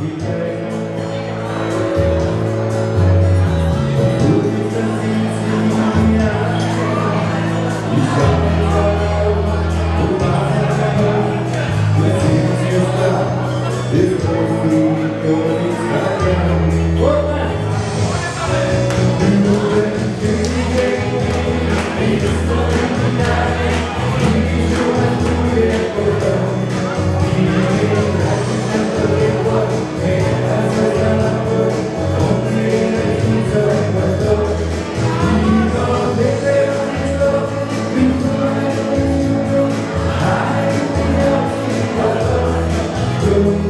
He. you.